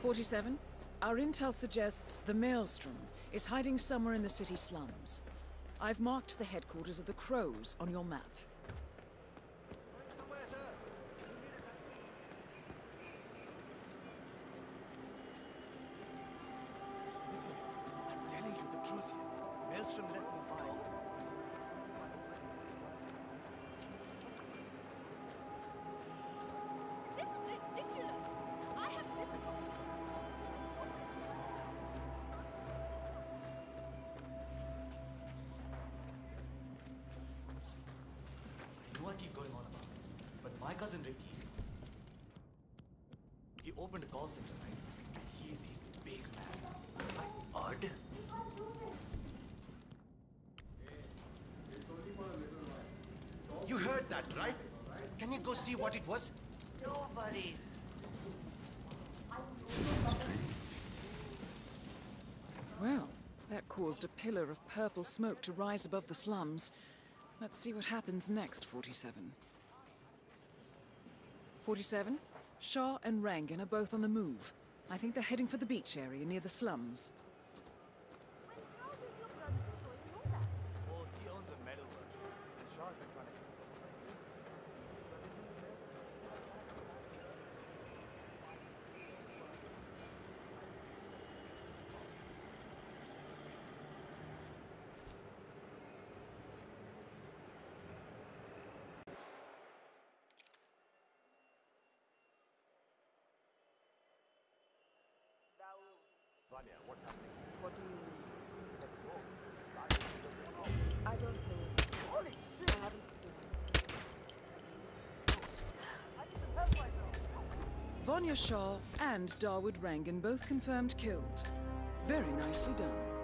47. Our intel suggests the Maelstrom is hiding somewhere in the city slums. I've marked the headquarters of the Crows on your map. I'm telling you the truth here. Maelstrom let me. Cousin Ricky, he opened a call center, right? And he is a big man. I heard. You heard that, right? Can you go see what it was? Nobody's. Well, that caused a pillar of purple smoke to rise above the slums. Let's see what happens next, 47. 47? Shah and Rangan are both on the move. I think they're heading for the beach area near the slums. Vanya Shah and Dawood Rangan both confirmed killed. Very nicely done.